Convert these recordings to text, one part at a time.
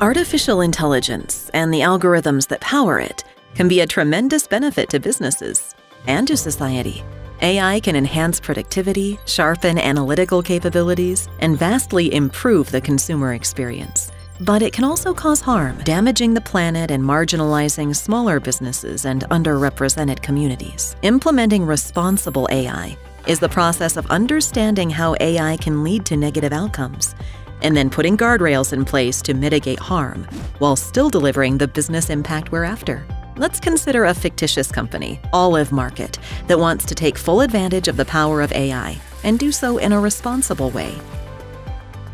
Artificial intelligence and the algorithms that power it can be a tremendous benefit to businesses and to society. AI can enhance productivity, sharpen analytical capabilities, and vastly improve the consumer experience. But it can also cause harm, damaging the planet and marginalizing smaller businesses and underrepresented communities. Implementing responsible AI is the process of understanding how AI can lead to negative outcomes and then putting guardrails in place to mitigate harm while still delivering the business impact we're after. Let's consider a fictitious company, Olive Market, that wants to take full advantage of the power of AI and do so in a responsible way.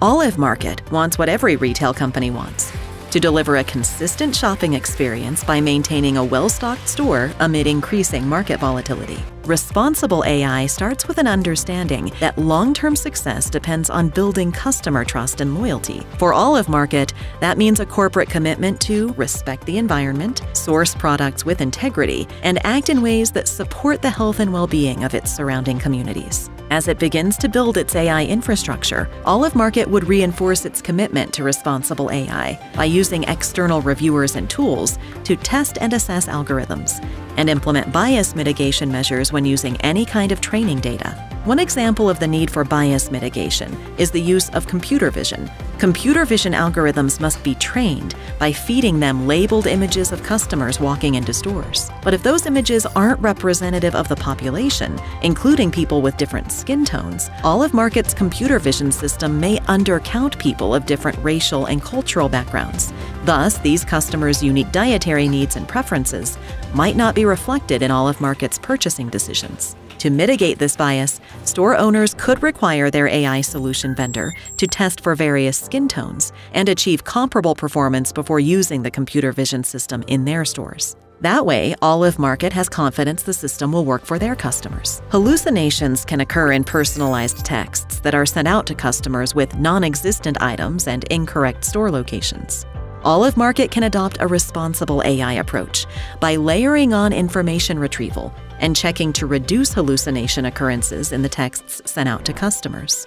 Olive Market wants what every retail company wants to deliver a consistent shopping experience by maintaining a well stocked store amid increasing market volatility. Responsible AI starts with an understanding that long term success depends on building customer trust and loyalty. For Olive Market, that means a corporate commitment to respect the environment, source products with integrity, and act in ways that support the health and well being of its surrounding communities. As it begins to build its AI infrastructure, Olive Market would reinforce its commitment to responsible AI by using external reviewers and tools to test and assess algorithms and implement bias mitigation measures when using any kind of training data. One example of the need for bias mitigation is the use of computer vision. Computer vision algorithms must be trained by feeding them labeled images of customers walking into stores. But if those images aren't representative of the population, including people with different skin tones, Olive Market's computer vision system may undercount people of different racial and cultural backgrounds. Thus, these customers' unique dietary needs and preferences might not be reflected in Olive Market's purchasing decisions. To mitigate this bias, store owners could require their AI solution vendor to test for various skin tones and achieve comparable performance before using the computer vision system in their stores. That way, Olive Market has confidence the system will work for their customers. Hallucinations can occur in personalized texts that are sent out to customers with non existent items and incorrect store locations. Olive Market can adopt a responsible AI approach by layering on information retrieval and checking to reduce hallucination occurrences in the texts sent out to customers.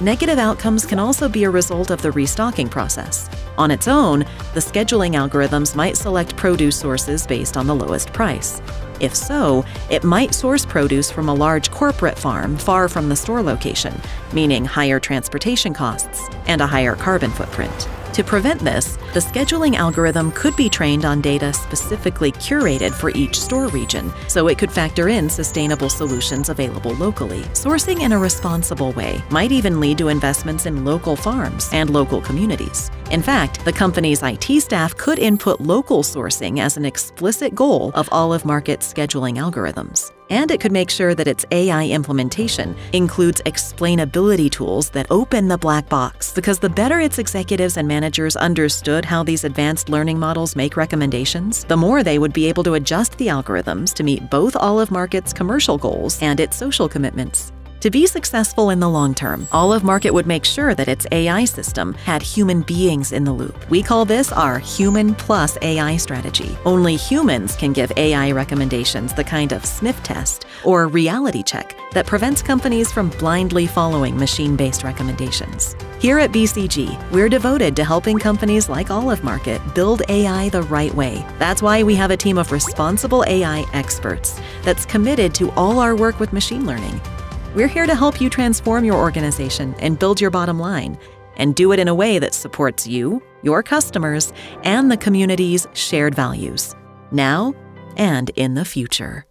Negative outcomes can also be a result of the restocking process. On its own, the scheduling algorithms might select produce sources based on the lowest price. If so, it might source produce from a large corporate farm far from the store location, meaning higher transportation costs and a higher carbon footprint. To prevent this, the scheduling algorithm could be trained on data specifically curated for each store region, so it could factor in sustainable solutions available locally. Sourcing in a responsible way might even lead to investments in local farms and local communities. In fact, the company's IT staff could input local sourcing as an explicit goal of Olive Market's scheduling algorithms. And it could make sure that its AI implementation includes explainability tools that open the black box, because the better its executives and managers understood how these advanced learning models make recommendations, the more they would be able to adjust the algorithms to meet both Olive Market's commercial goals and its social commitments. To be successful in the long term, Olive Market would make sure that its AI system had human beings in the loop. We call this our Human Plus AI strategy. Only humans can give AI recommendations the kind of sniff test or reality check that prevents companies from blindly following machine based recommendations. Here at BCG, we're devoted to helping companies like Olive Market build AI the right way. That's why we have a team of responsible AI experts that's committed to all our work with machine learning we're here to help you transform your organization and build your bottom line, and do it in a way that supports you, your customers, and the community's shared values, now and in the future.